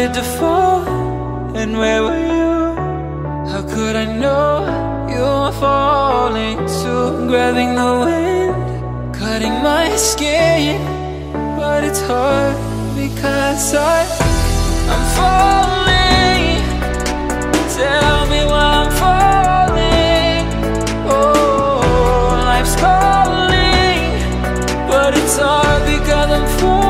started to fall, and where were you? How could I know you were falling too? Grabbing the wind, cutting my skin, but it's hard because I, I'm falling. Tell me why I'm falling. Oh, life's calling, but it's hard because I'm falling.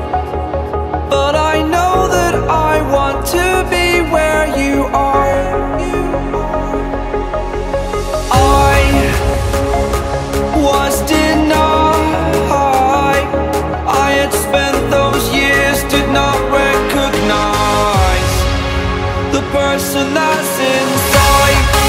person that's inside.